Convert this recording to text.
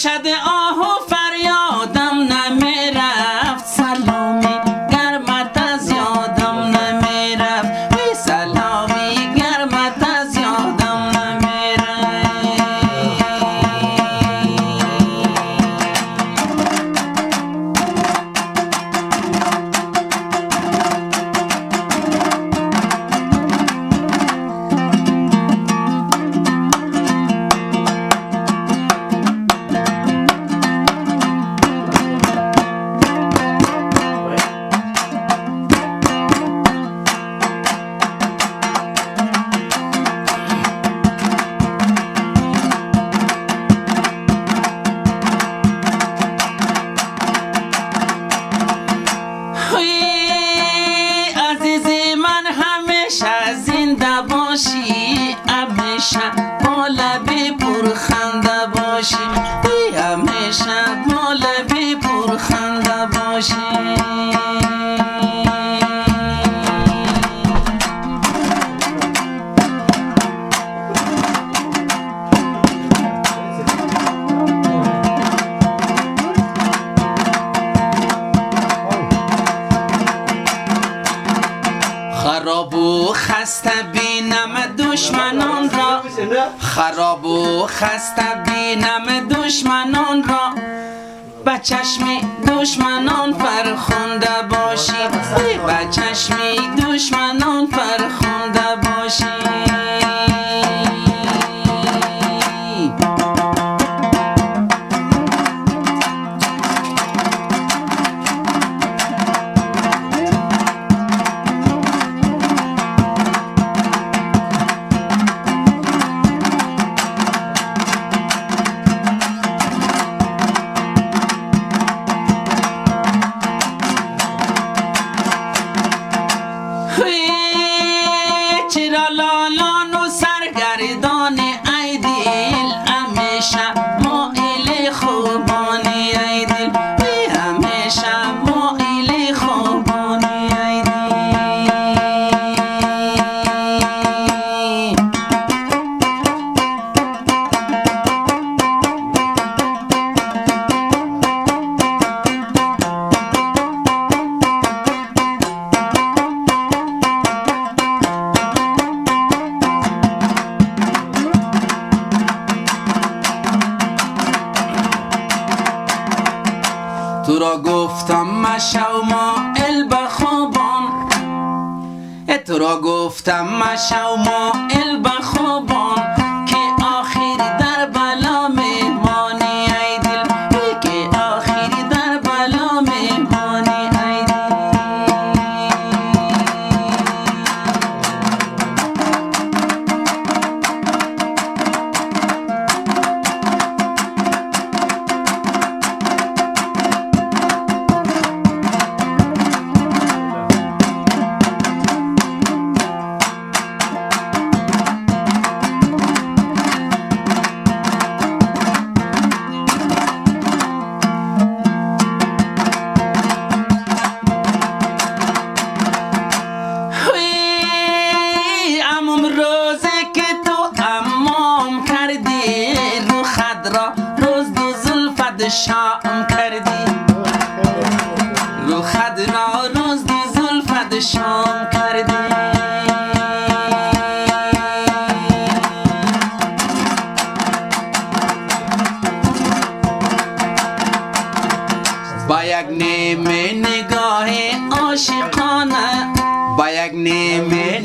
بگوشد آه و فریادم باشی همیشه با لبی پرخنده باشی. وی همیشه با لبی پرخنده باشی. خراب و خسته خراب و خسته بینم دشمنان را. به چشم دشمنان فرخنده باشی. به چشم دشمنان فرخنده را گفتم مشو ما بخوابان تو را گفتم مشو ما بخوابان बैगने में निगाहें आशिकाना बैगने में